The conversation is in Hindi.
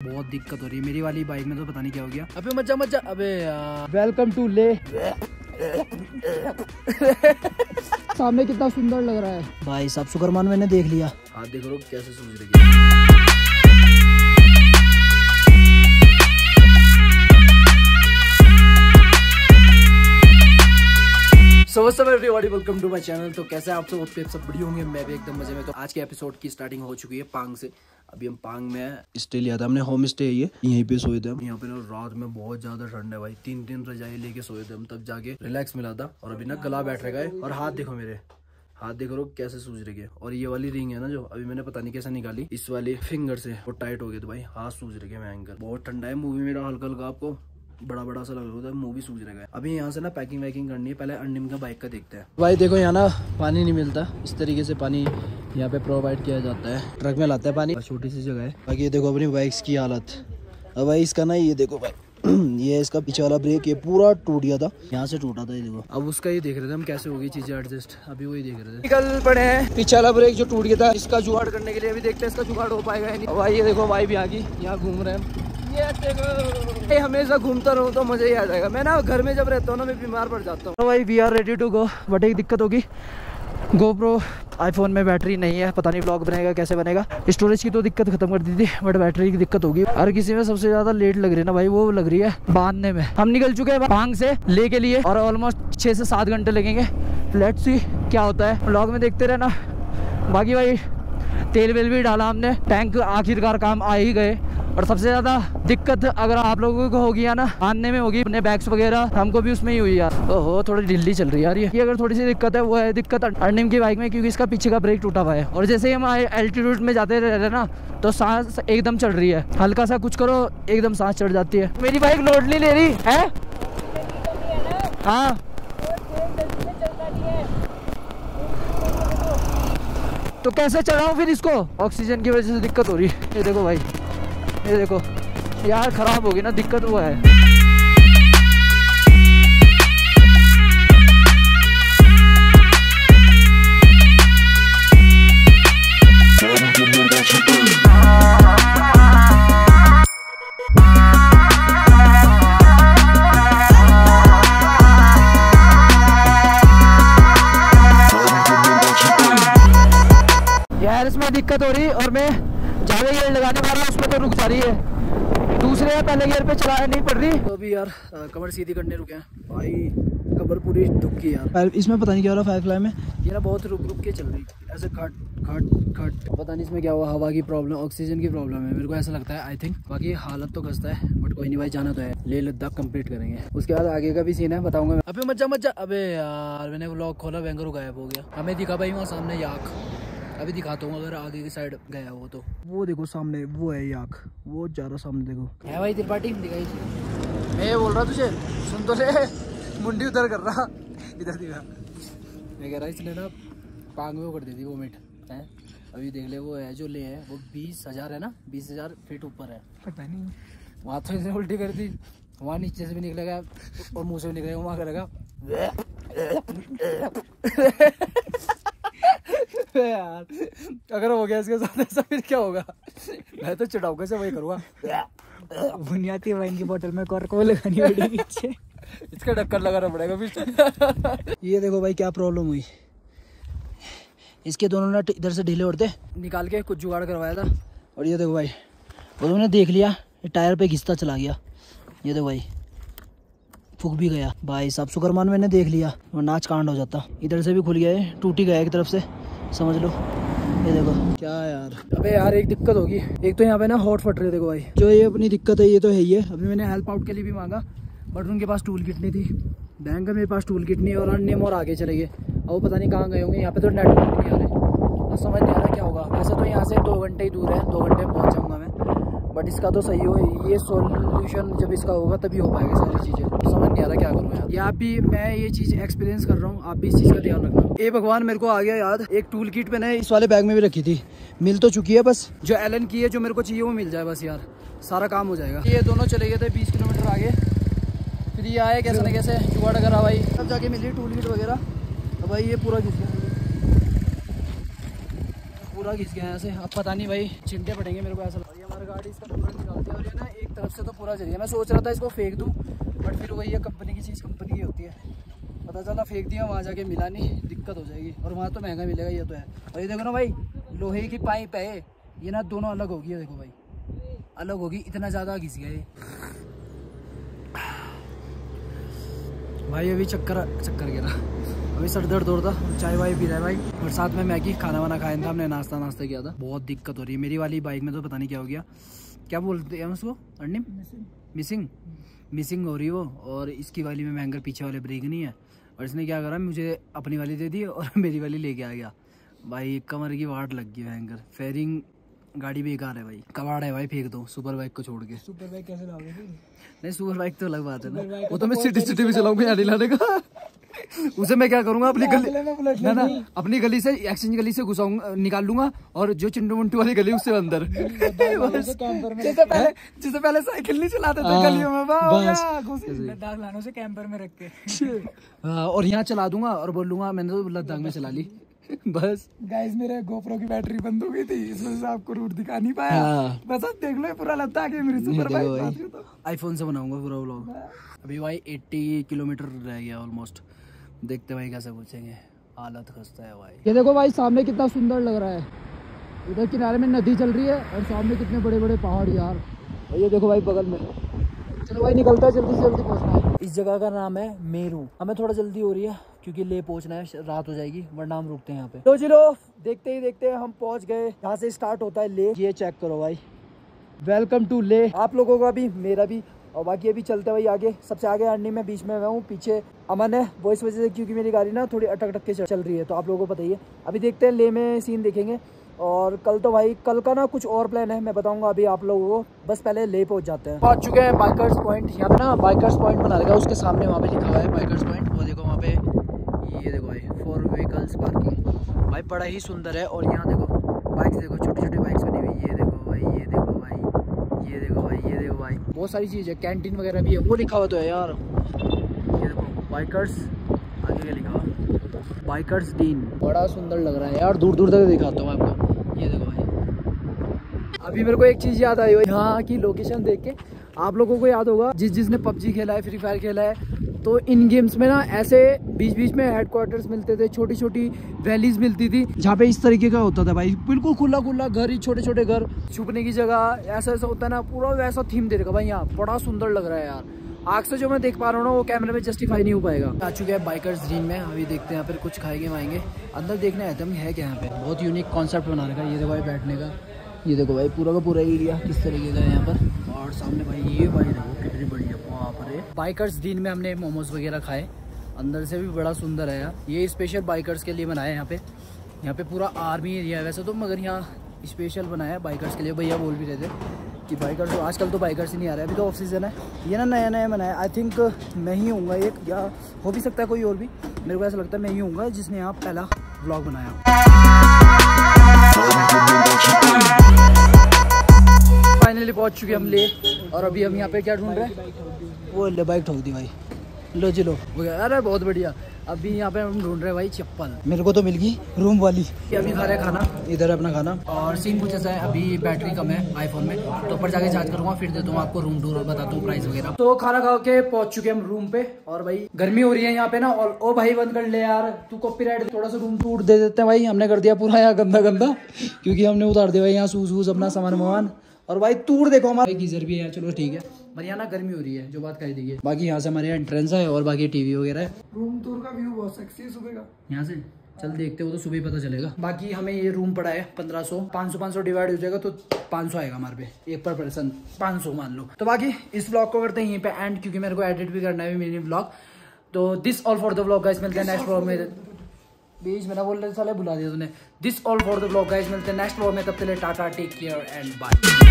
बहुत दिक्कत हो रही है। मेरी वाली बाइक में तो पता नहीं क्या हो गया। अबे मज़ा मज़ा। अबे वेलकम टू ले सामने कितना सुंदर लग रहा है। भाई सब सुकरमान मैंने देख लिया। हाथ देख लो कैसे सूझ रही है। Everybody welcome to my channel तो कैसे आप सब? सब बढ़िया होंगे। मैं भी एकदम मज़े में। तो आज के एपिसोड की स्टार्टिंग हो चुकी है पांग से। अभी हम पांग में स्टे लिया था हमने होम स्टे है ये। यहीं पे सोए थे हम। यहाँ पे ना रात में बहुत ज़्यादा ठंड है भाई। तीन तीन रजाई लेके सोए थे हम तब जाके रिलैक्स मिला था। और अभी ना गला बैठ रहेगा है। और हाथ देखो मेरे। हाथ देखो लोग कैसे सूझ रही है। और ये वाली रिंग है ना जो अभी मैंने पता नहीं कैसे निकाली। इस वाली फिंगर से वो टाइट हो गई तो भाई। हाथ सूझ रही है मैं एंकल बहुत ठंडा है मूवी मेरा हल्का हल्का आपको। बड़ा बड़ा सा लग रहा था मूवी सूझ रहा है। अभी यहाँ से ना पैकिंग वैकिंग करनी है पहले अंडिम का बाइक का देखते हैं। भाई देखो यहाँ ना पानी नहीं मिलता। इस तरीके से पानी यहाँ पे प्रोवाइड किया जाता है। ट्रक में लाता है पानी। छोटी सी जगह है। बाकी ये देखो अपनी बाइक्स की हालत। अब भाई इसका ना ये देखो भाई। ये इसका पीछे वाला ब्रेक ये पूरा टूट गया था। यहाँ से टूटा था ये देखो। अब उसका ये देख रहे थे हम कैसे होगी चीज़ें एडजस्ट अभी वही देख रहे थे। निकल पड़े हैं। पीछे वाला ब्रेक जो टूट गया था इसका जुगाड़ करने के लिए अभी देखते हैं इसका जुगाड़ हो पाएगा भाई ये देखो भाई भी आ गई यहाँ घूम रहे हैं। ये हमेशा घूमता रहूँ तो मज़ा ही आ जाएगा। मैं ना घर में जब रहता हूँ ना, मैं बीमार पड़ जाता हूँ। भाई we are ready to go but एक दिक्कत होगी। गोप्रो आईफोन में बैटरी नहीं है, पता नहीं ब्लॉग बनेगा, कैसे बनेगा। स्टोरेज की तो दिक्कत खत्म कर दी थी बट बैटरी की दिक्कत होगी। हर किसी में सबसे ज़्यादा लेट लग रही है ना भाई, वो लग रही है बांधने में। हम निकल चुके हैं भाँग से ले के लिए, और ऑलमोस्ट छः से सात घंटे लगेंगे। लेट्स सी क्या होता है। ब्लॉग में देखते रहना। बाकी भाई, तेल वेल भी डाला हमने टैंक आखिरकार काम आ ही गए। और सबसे ज़्यादा दिक्कत अगर आप लोगों को होगी या ना, आने में होगी, अपने बैग्स वगैरह, हमको भी उसमें ही हुई यार। ओहो, थोड़ी ढिल्ली चल रही यार ये। अगर थोड़ी सी दिक्कत है, वो है दिक्कत अर्निंग की बाइक में, क्योंकि इसका पीछे का ब्रेक टूटा हुआ है। और जैसे ही हम एल्टीट्यूड में जाते रह रहे ना तो सांस एकदम चढ़ रही है। हल्का सा कुछ करो, एकदम सांस चढ़ जाती है। मेरी बाइक लोड नहीं ले रही, है? हाँ। तो कैसे चढ़ाऊँ फिर इसको? ऑक्सीजन की वजह से दिक्कत हो रही है। ये देखो भाई। ये देखो, यार ख़राब होगी ना, दिक्कत वो है। यार, इसमें दिक्कत हो रही और मैं ज़्यादा गियर लगाने वाला उसमें तो रुक जा रही है। दूसरे या पहले गियर पे चलाने नहीं पड़ रही। तो अभी यार कमर सीधी करने रुके हैं। भाई कमर पूरी दुखी यार। इसमें पता नहीं क्या हो रहा फाइव फ्लाई में। ये ना बहुत रुक रुक के चल रही। ऐसे खट खट खट पता नहीं इसमें क्या हुआ हवा की प्रॉब्लम ऑक्सीजन की प्रॉब्लम है। मेरे को ऐसा लगता है आई थिंक बाकी हालत तो खस्ता है बट कोई नहीं भाई जाना तो है। ले लद्दाख कंप्लीट करेंगे। उसके बाद आगे का भी सीन है बताऊँगा अबे मज़ा मज़ा अबे यार मैंने व्लॉग खोला बैंगरू गायब हो गया। हमें दिखा भाई वहाँ सामने याक। अभी दिखाता हूँ अगर आगे की साइड गया वो तो। वो देखो सामने वो है याक वो जा रहा सामने देखो। है भाई त्रिपाठी दिखाई मैं बोल रहा तुझे? सुन तो ले। मुंडी उधर कर रहा। इधर दिखा। मैं कह रहा इसने ना पांग में वो कर दी थी वो मिट है? अभी देख ले वो है जो ले है वो बीस हज़ार है ना? बीस हज़ार फीट ऊपर है। पता नहीं। वहाँ तो इसने उल्टी कर दी। वहाँ नीचे से भी निकलेगा और मुँह से भी निकलेगा वहाँ करेगा यार। अगर हो गया इसके साथ ऐसा फिर क्या होगा? मैं तो चढ़ाऊँगा से वही करूँगा। बुनियादी वाइन की बोतल में कॉर्क वो लगानी पड़ेगी पीछे इसका ढक्कन लगाना पड़ेगा फिर। ये देखो भाई क्या प्रॉब्लम हुई। इसके दोनों ना इधर से ढीले उड़ते। निकाल के कुछ जुगाड़ करवाया था। और ये देखो भाई वो उन्होंने देख लिया टायर पे घिसता चला गया। ये देखो भाई फूक भी गया। भाई साहब सुकरमान मैंने देख लिया और नाच कांड हो जाता। इधर से भी खुल गया है टूटी गया एक तरफ़ से। समझ लो। ये देखो, क्या यार। अबे यार, एक दिक्कत होगी। एक तो यहाँ पे ना हॉट फट रहे देखो भाई। जो ये अपनी दिक्कत है, ये तो है ही है। अभी मैंने हेल्प आउट के लिए भी मांगा बट उनके पास टूल किट नहीं थी। बैंक का मेरे पास टूल किट नहीं और अन्य और आगे चले गए। और वो पता नहीं कहाँ गए होंगे। यहाँ पे तो नेटवर्क नहीं आ रहे। समझ नहीं आ रहा क्या होगा। ऐसा तो यहाँ से दो घंटे ही दूर है। दो घंटे में पहुँच जाऊँगा मैं। बट इसका तो सही हो ये सोल्यूशन जब इसका होगा तभी हो पाएगा सारी चीज़ें। समझ नहीं आ रहा क्या करूँ यार। ये आप भी मैं ये चीज़ एक्सपीरियंस कर रहा हूँ आप भी इस चीज़ का ध्यान रखना। ए भगवान मेरे को आ गया याद। एक टूल किट मैंने इस वाले बैग में भी रखी थी। मिल तो चुकी है बस। जो एलन की है जो मेरे को चाहिए वो मिल जाए बस यार। सारा काम हो जाएगा। ये दोनों चले गए थे बीस किलोमीटर आगे। फिर ये आए कैसे ना कैसे? जुगाड़ करा भाई। तब जाके मिली टूल किट वगैरह। अब भाई ये पूरा घिस पूरा घिस गया ऐसे अब पता नहीं भाई, चिंते पड़ेंगे मेरे को ऐसा लग हमारी गाड़ी इसका पूरा निकालती है और ये ना एक तरफ़ से तो पूरा गया मैं सोच रहा था इसको फेंक दूँ बट फिर वही है कंपनी की चीज़ कंपनी की होती है। पता चला फेंक दिया, वहाँ जाके मिला नहीं, दिक्कत हो जाएगी। और वहाँ तो महँगा मिलेगा, ये तो है। और ये देखो ना भाई, लोहे की पाइप है ये। ना दोनों अलग होगी देखो भाई। अलग होगी, इतना ज़्यादा घिस गया ये। भाई, अभी चक्कर चक्कर गिरा। अभी सर दर्द हो रहा था चाय वाय पी रहा है भाई। और साथ में मैगी खाना वाना खाया था हमने नाश्ता नाश्ता किया था। बहुत दिक्कत हो रही है। मेरी वाली बाइक में तो पता नहीं क्या हो गया। क्या बोलते हैं उसको? अर्निम? मिसिंग मिसिंग हो रही वो। और इसकी वाली में महँगा पीछे वाले ब्रेक नहीं है। और इसने क्या करा मुझे अपनी वाली दे दी और मेरी वाली लेके आ गया। भाई कमर की वाट लग गई भयंकर फेयरिंग गाड़ी बेकार है भाई। कबाड़ है भाई फेंक दो। सुपर बाइक को छोड़ के। सुपर बाइक कैसे लाओगे? नहीं सुपर बाइक तो अलग बात है ना। वो तो मैं सिटी सिटी में चलाऊँगा यहाँ लाने का। उसे मैं क्या करूँगा अपनी गली ना ना अपनी गली से एक्सचेंज गली से घुसाऊँगा निकाल लूँगा और जो चिंटू मुंटू वाली गली उससे अंदर। जिससे पहले साइकिल नहीं चलाते थे गलियों में लद्दाख लानों से कैंपर में रख के। हाँ, और यहाँ चला दूँगा और बोलूँगा मैंने तो लद्दाख में चला ली। बस। गाइस मेरे गोप्रो की बैटरी बंद हो गई थी इस वजह से आपको रूट दिखा नहीं पाया। हाँ। बस अब देख लो पूरा लद्दाख है मेरी सुपर बाइक आईफोन से बनाऊँगा पूरा व्लॉग अभी भाई 80 किलोमीटर रह गया ऑलमोस्ट देखते भाई कैसे पूछेंगे। हालत खस्ता है भाई। ये देखो भाई सामने कितना सुंदर लग रहा है। इधर किनारे में नदी चल रही है और सामने कितने बड़े बड़े पहाड़ यार। और ये देखो भाई बगल में। चलो भाई निकलता है जल्दी से जल्दी पहुँचना है। इस जगह का नाम है मेरू। हमें थोड़ा जल्दी हो रही है क्योंकि ले पहुँचना है रात हो जाएगी वरना हम रुकते हैं यहाँ पे। तो चलो देखते ही देखते हम पहुँच गए। यहाँ से स्टार्ट होता है ले। ये चेक करो भाई। वेलकम टू ले। आप लोगों का भी मेरा भी। और बाकी अभी चलते भाई आगे। सबसे आगे अर्नी में बीच में मैं हूँ, पीछे अमन है वो इस वजह से क्योंकि मेरी गाड़ी ना थोड़ी अटक अटक के चल रही है तो आप लोगों को पता ही है। अभी देखते हैं, ले में सीन देखेंगे। और कल तो भाई, कल का ना कुछ और प्लान है, मैं बताऊँगा अभी आप लोगों को। बस पहले ले पहुँच जाते हैं। पहुँच चुके हैं बाइकर्स पॉइंट यहाँ पे ना बाइकर्स पॉइंट बना देगा उसके सामने वहाँ पे लिखा हुआ है बाइकर्स पॉइंट वो देखो वहाँ पे, ये देखो भाई फोर व्हीकल्स पार्किंग भाई बड़ा ही सुंदर है, और यहाँ देखो बाइक्स देखो छोटी छोटी बाइक्स बनी हुई, ये देखो भाई, ये देखो। ये देखो भाई ये देखो भाई। बहुत सारी चीज़ है कैंटीन वगैरह भी है वो लिखा हुआ तो है यार। ये देखो बाइकर्स आगे क्या लिखा हुआ? बाइकर्स डीन बड़ा सुंदर लग रहा है यार दूर दूर तक दिखाता हूँ आपको। ये देखो भाई। अभी मेरे को एक चीज़ याद आई यहाँ की लोकेशन देख के आप लोगों को याद होगा जिस जिसने पबजी खेला है फ्री फायर खेला है तो इन गेम्स में ना ऐसे बीच बीच में हेडक्वार्टर्स मिलते थे छोटी छोटी वैलीज मिलती थी। जहाँ पे इस तरीके का होता था भाई। बिल्कुल खुला खुला घर ही छोटे छोटे घर। छुपने की जगह ऐसा ऐसा होता है ना पूरा वैसा थीम दे रखा भाई यहाँ। बड़ा सुंदर लग रहा है यार। आग से जो मैं देख पा रहा हूँ ना वो कैमरे में जस्टिफाई नहीं हो पाएगा। आ चुके हैं बाइकर्स ड्रीम में। अभी देखते हैं यहाँ पर कुछ खाएँगे वाएँगे। अंदर देखने हम है क्या यहाँ पे? बहुत यूनिक कॉन्सेप्ट बना रखा है ये देखो भाई बैठने का। ये देखो भाई, पूरा का पूरा एरिया किस तरीके का है यहाँ पर? और सामने भाई, ये भाई देखो, कितनी बढ़िया वहाँ पर बाइकर्स दिन में हमने मोमोज वगैरह खाए। अंदर से भी बड़ा सुंदर है यार। ये स्पेशल बाइकर्स के लिए बनाया है यहाँ पे। यहाँ पे पूरा आर्मी एरिया है। वैसे तो मगर यहाँ स्पेशल बनाया बाइकर्स के लिए। भैया बोल भी रहे थे कि बाइकर्स तो आजकल तो बाइकर्स ही नहीं आ रहे। अभी तो ऑफ़ सीज़न है। ये ना नया नया बनाया आई थिंक मैं ही हूँ एक, या हो भी सकता है कोई और भी। मेरे को ऐसा लगता है मैं ही हूँ जिसने यहाँ पहला ब्लॉग बनाया फाइनली पहुँच चुके हम ले। और अभी हम यहाँ पे क्या ढूंढ रहे हैं? वो ले बाइक ठोक दी भाई। लो जी लो। अरे बहुत बढ़िया। अभी यहाँ पे हम ढूंढ रहे भाई चप्पल। मेरे को तो मिल गई रूम वाली। अभी खा रहे हैं खाना। इधर है अपना खाना। और सीन कुछ ऐसा है अभी बैटरी कम है आईफोन में तो ऊपर जाके चार्ज करूँगा फिर देता हूँ आपको रूम टूर और बताता हूँ प्राइस वगैरह। तो खाना खा के पहुँच चुके हम रूम पे और भाई गर्मी हो रही है यहाँ पे ना और ओ भाई बंद कर ले यार तू कॉपी थोड़ा सा रूम टूर दे देते हैं भाई। हमने कर दिया पूरा यहाँ गंदा गंदा क्योंकि हमने उतार दिया भाई यहाँ सूज वूज अपना सामान वामान और भाई टूर देखो हमारा। गीजर भी है चलो ठीक है। पर यहाँ ना गर्मी हो रही है जो बात कही दी है बाकी यहाँ से हमारे यहाँ एंट्रेंस है और बाकी टीवी वगैरह है। रूम टूर का व्यू बहुत सेक्सी है सुबह का। यहाँ से? चल देखते हो तो सुबह ही पता चलेगा। बाकी हमें ये रूम पड़ा है पंद्रह सौ। पाँच सौ पाँच सौ डिवाइड हो जाएगा तो पाँच सौ आएगा हमारे पे। एक पर पर्सन पाँच सौ मान लो। तो बाकी इस ब्लॉग को करते हैं यहीं पे एंड क्योंकि मेरे को एडिट भी करना है मिनी ब्लॉग तो this all for the vlog guys मिलते हैं नेक्स्ट ब्लॉग में। बीच में ना बोल रहे साले बुला दिया तूने। This all for the vlog guys मिलते हैं नेक्स्ट ब्लॉग में। तब तक Tata take care and bye